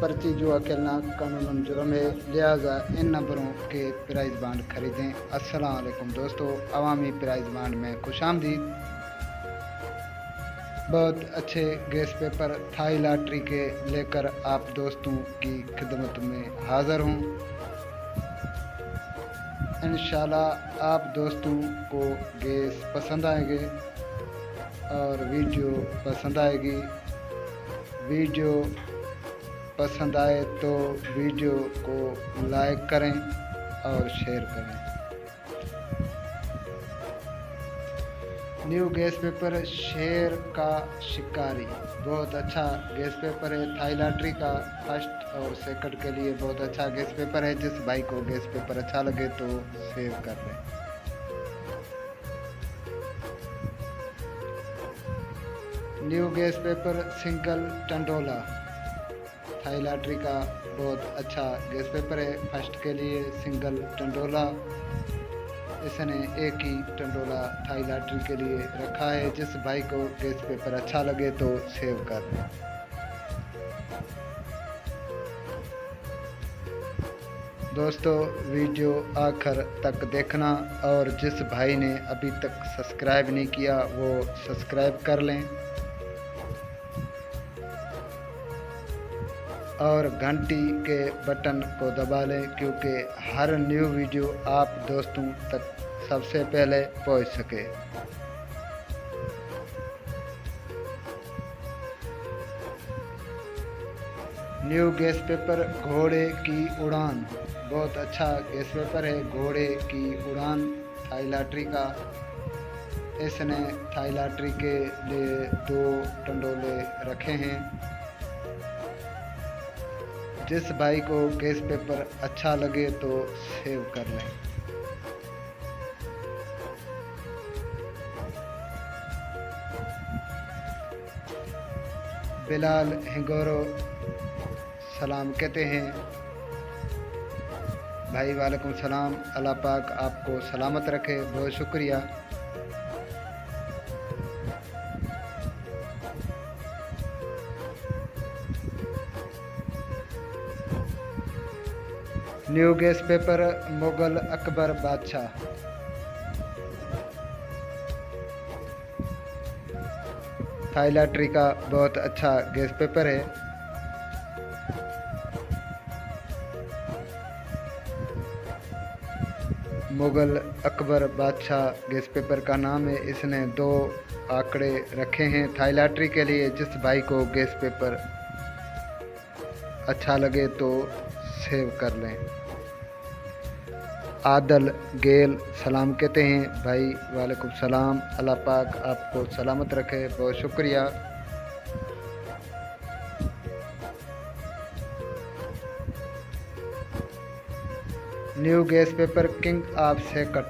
पर्ची जुआ खेलना कानून जुर्म है लिहाजा इन नंबरों के प्राइज बांड खरीदें। असलकुम दोस्तों, अवामी प्राइज बांड में खुश आमदीद। बहुत अच्छे गैस पेपर थाई लाटरी के लेकर आप दोस्तों की खिदमत में हाज़िर हूँ। इन आप दोस्तों को गैस पसंद आएँगे और वीडियो पसंद आएगी। वीडियो पसंद आए तो वीडियो को लाइक करें और शेयर करें। न्यू गैस पेपर शेर का शिकारी। बहुत अच्छा गैस पेपर है। थाई लॉटरी का फ़र्स्ट और सेकंड के लिए बहुत अच्छा गैस पेपर है। जिस भाई को गैस पेपर अच्छा लगे तो सेव कर लें न्यू गैस पेपर सिंगल टंडोला। थाई लॉटरी का बहुत अच्छा गैस पेपर है। फ़र्स्ट के लिए सिंगल टंडोला। इसने एक ही टंडोला थाई लॉटरी के लिए रखा है। जिस भाई को गैस पेपर अच्छा लगे तो सेव कर। दोस्तों, वीडियो आखिर तक देखना और जिस भाई ने अभी तक सब्सक्राइब नहीं किया, वो सब्सक्राइब कर लें। और घंटी के बटन को दबा लें, क्योंकि हर न्यू वीडियो आप दोस्तों तक सबसे पहले पहुँच सके। न्यू गैस पेपर घोड़े की उड़ान। बहुत अच्छा गैस पेपर है, घोड़े की उड़ान। थाई लॉटरी का। इसने थाई लॉटरी के लिए दो टंडोले रखे हैं। जिस भाई को केस पेपर अच्छा लगे तो सेव कर लें बिलाल हिंगोरो, सलाम कहते हैं। भाई वालेकुम सलाम, अल्लाह पाक आपको सलामत रखे, बहुत शुक्रिया। New guess paper, Mughal Akbar बादशाह। थाईलाट्री का बहुत अच्छा गैस पेपर है। मुगल अकबर बादशाह गैस पेपर का नाम है। इसने दो आंकड़े रखे हैं थाईलाट्री के लिए। जिस भाई को गैस पेपर अच्छा लगे तो सेव कर लें। आदल, गेल, सलाम कहते हैं। भाई, वालेकुम सलाम। अल्लाह पाक आपको सलामत रखे। बहुत शुक्रिया। New guess paper, king of सेकट।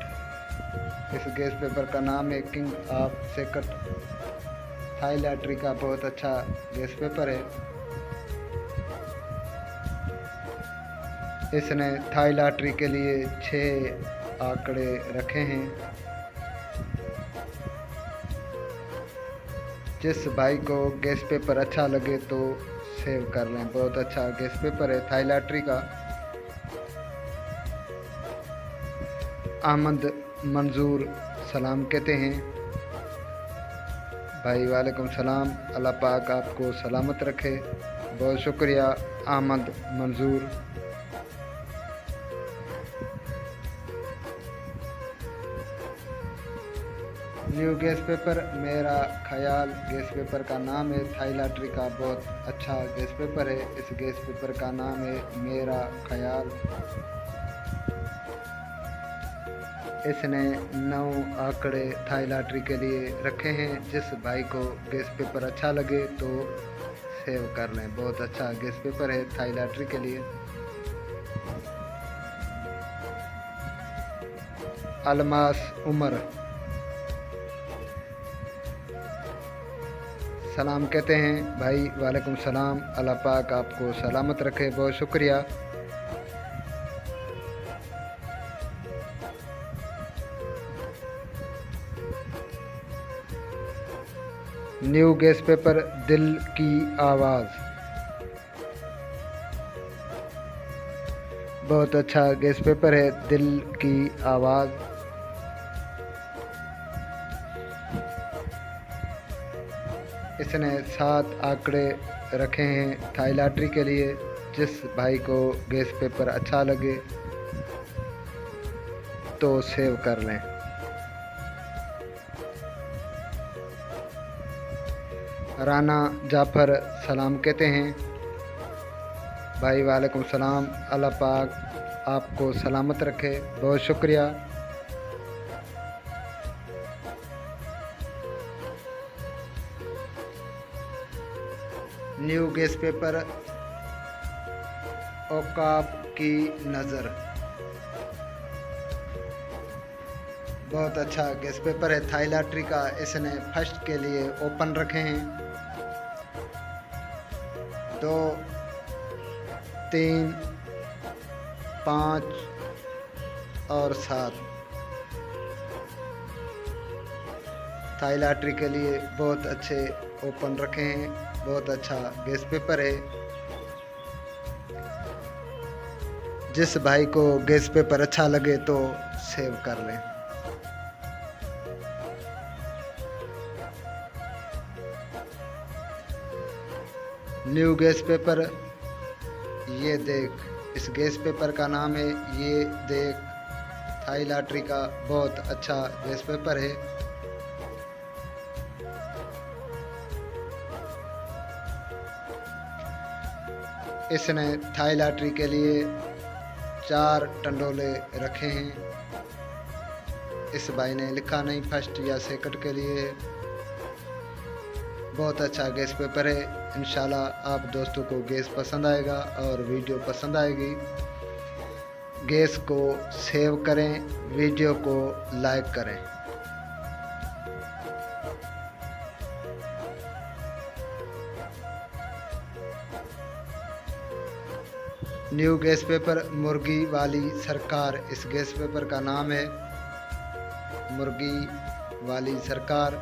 इस गैस पेपर का नाम है किंग ऑफ़ सेकट। थाई लैट्री का बहुत अच्छा गैस पेपर है। इसने थाई लॉटरी के लिए छः आंकड़े रखे हैं। जिस भाई को गैस पेपर अच्छा लगे तो सेव कर लें। बहुत अच्छा गैस पेपर है थाई लॉटरी का। अहमद मंजूर सलाम कहते हैं। भाई, वालेकुम सलाम। अल्लाह पाक आपको सलामत रखे। बहुत शुक्रिया अहमद मंजूर। न्यू गैस पेपर मेरा ख्याल गैस पेपर का नाम है। थाई लॉटरी का बहुत अच्छा गैस पेपर है। इस गैस पेपर का नाम है मेरा ख्याल। इसने नौ आंकड़े थाई लॉटरी के लिए रखे हैं। जिस भाई को गैस पेपर अच्छा लगे तो सेव कर लें। बहुत अच्छा गैस पेपर है थाई लॉटरी के लिए। अलमास उमर। सलाम कहते हैं। भाई, वालेकुम सलाम। अल्लाह पाक आपको सलामत रखे। बहुत शुक्रिया। न्यू गैस पेपर, दिल की आवाज़। बहुत अच्छा गैस पेपर है, दिल की आवाज़। इसने सात आंकड़े रखे हैं थाई लॉटरी के लिए, जिस भाई को गैस पेपर अच्छा लगे तो सेव कर लें। राना जाफ़र सलाम कहते हैं, भाई वालेकुम सलाम, अल्लाह पाक आपको सलामत रखे, बहुत शुक्रिया। न्यू गैस पेपर औकाब की नज़र। बहुत अच्छा गैस पेपर है। थाई लॉटरी का इसने फ़र्स्ट के लिए ओपन रखे हैं। दो, तीन, पाँच और सात। थाई लॉटरी के लिए बहुत अच्छे ओपन रखे हैं। बहुत अच्छा गैस पेपर है। जिस भाई को गैस पेपर अच्छा लगे तो सेव कर लें। न्यू गैस पेपर ये देख। इस गैस पेपर का नाम है, ये देख। थाई लाटरी का बहुत अच्छा गैस पेपर है। इसने थाई लॉटरी के लिए चार टंडोले रखे हैं। इस भाई ने लिखा नहीं, फ़र्स्ट या सेकंड के लिए। बहुत अच्छा गैस पेपर है। इन आप दोस्तों को गैस पसंद आएगा और वीडियो पसंद आएगी। गैस को सेव करें वीडियो को लाइक करें। न्यू गैस पेपर, मुर्गी वाली सरकार। इस गैस पेपर का नाम है मुर्गी वाली सरकार।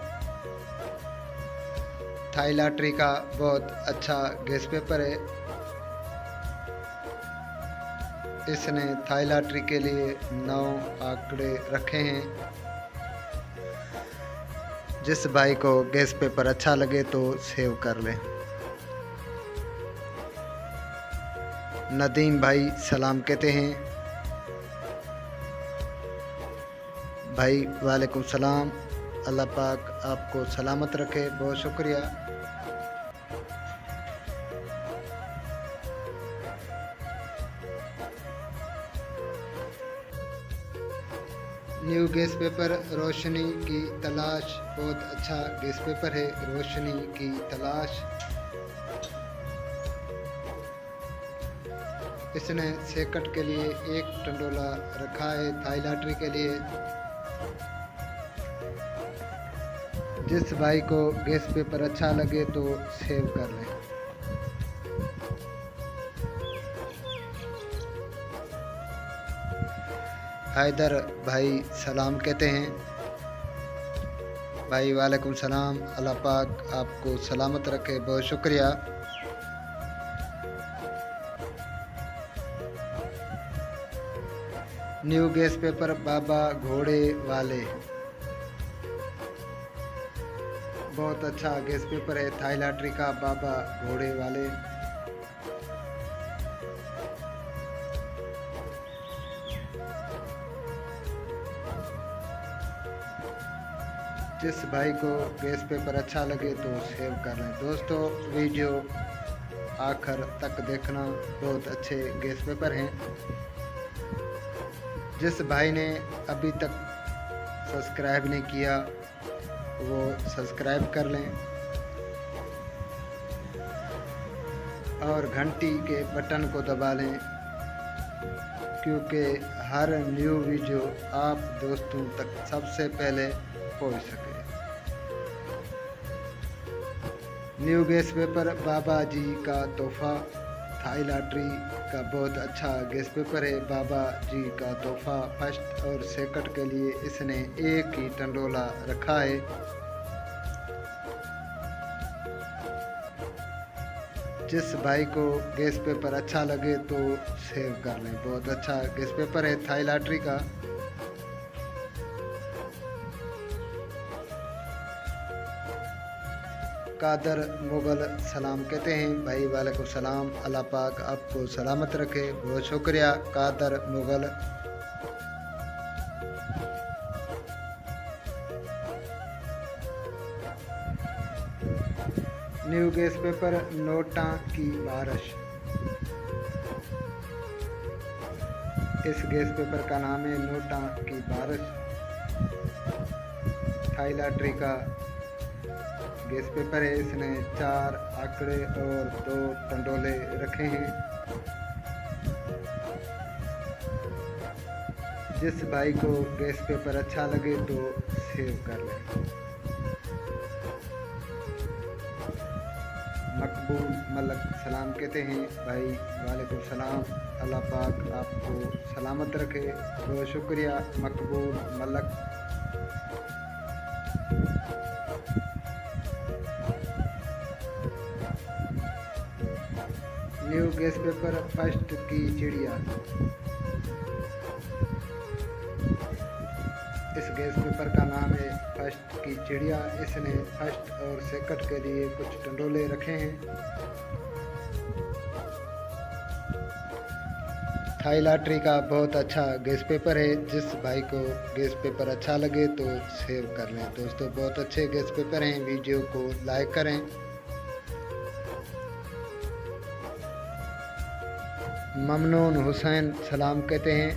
थाई लॉटरी का बहुत अच्छा गैस पेपर है। इसने थाई लॉटरी के लिए नौ आंकड़े रखे हैं। जिस भाई को गैस पेपर अच्छा लगे तो सेव कर लें। नदीम भाई सलाम कहते हैं। भाई, वालेकुम सलाम। अल्लाह पाक आपको सलामत रखे, बहुत शुक्रिया। न्यू गैस पेपर रोशनी की तलाश, बहुत अच्छा गैस पेपर है, रोशनी की तलाश। इसने सेकट के लिए एक टंडोला रखा है, थाई लॉटरी के लिए। जिस भाई को गैस पेपर अच्छा लगे तो सेव कर लें। हैदर भाई सलाम कहते हैं। भाई वालेकुम सलाम, अल्लाह पाक आपको सलामत रखे, बहुत शुक्रिया। न्यू गैस पेपर, बाबा घोड़े वाले। बहुत अच्छा गैस पेपर है, थाई लॉटरी का बाबा घोड़े वाले। जिस भाई को गैस पेपर अच्छा लगे तो सेव कर लें। दोस्तों, वीडियो आखिर तक देखना, बहुत अच्छे गैस पेपर हैं। जिस भाई ने अभी तक सब्सक्राइब नहीं किया, वो सब्सक्राइब कर लें। और घंटी के बटन को दबा लें, क्योंकि हर न्यू वीडियो आप दोस्तों तक सबसे पहले पहुँच सके। न्यू गैस पेपर बाबा जी का तोहफा। थाई लॉटरी का बहुत अच्छा गेस्ट पेपर है। बाबा जी का तोहफा फ़र्स्ट और सेकंड के लिए इसने एक ही टंडोला रखा है। जिस भाई को गैस पेपर अच्छा लगे तो सेव कर लें बहुत अच्छा गैस पेपर है थाई लॉटरी का। कादर मुगल सलाम कहते हैं। भाई, वालेकुम सलाम। अल्लाह पाक आपको सलामत रखे। बहुत शुक्रिया Qadir Mughal. New guess paper, NOTA की बारिश इस गैस पेपर का नाम है नोटा की बारिश थाईलाट्री का गैस पेपर है, इसने चार आंकड़े और दो टंडोले रखे हैं। जिस भाई को गैस पेपर अच्छा लगे तो सेव कर लें। मकबूल मलक सलाम कहते हैं, भाई, वालेकुम सलाम। अल्लाह पाक आपको सलामत रखे। बहुत शुक्रिया, मकबूल मलक। पेपर फ़र्स्ट की चिड़िया इस गैस पेपर का नाम है फ़र्स्ट की चिड़िया इसने फ़र्स्ट और सेकंड के लिए कुछ टंडोले रखे हैं। थाई लॉटरी का बहुत अच्छा गैस पेपर है। जिस भाई को गैस पेपर अच्छा लगे तो सेव कर लें। दोस्तों, बहुत अच्छे गैस पेपर हैं। वीडियो को लाइक करें। ममनून हुसैन सलाम कहते हैं।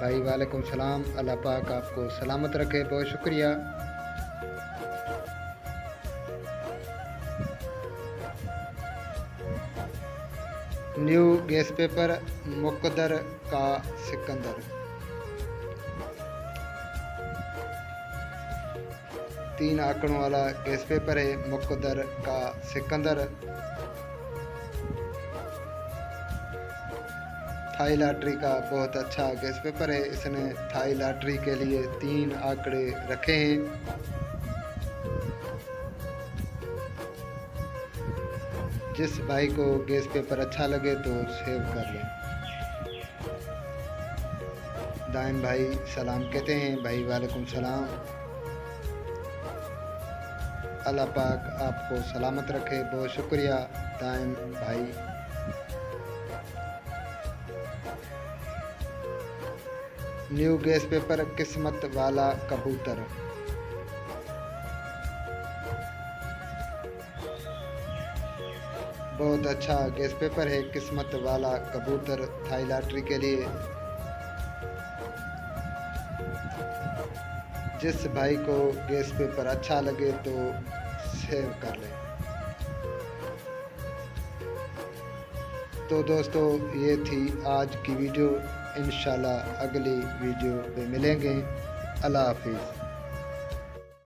भाई वालेकुम सलाम, अल्लाह पाक आपको सलामत रखे, बहुत शुक्रिया। न्यू गैस पेपर मुकदर का सिकंदर। तीन आंकड़ों वाला गैस पेपर है मुकदर का सिकंदर। थाई लॉटरी का बहुत अच्छा गैस पेपर है। इसने थाई लॉटरी के लिए तीन आंकड़े रखे हैं। जिस भाई को गैस पेपर अच्छा लगे तो सेव कर लें। दाइन भाई सलाम कहते हैं, भाई वालेकुम सलाम। अल्लाह पाक आपको सलामत रखे, बहुत शुक्रिया। दाइन भाई न्यू गैस पेपर, किस्मत वाला कबूतर। बहुत अच्छा गैस पेपर है, किस्मत वाला कबूतर थाई लॉटरी के लिए। जिस भाई को गैस पेपर अच्छा लगे तो सेव कर ले। तो दोस्तों, ये थी आज की वीडियो। इन अगली वीडियो पे मिलेंगे। अल्लाह हाफिज़।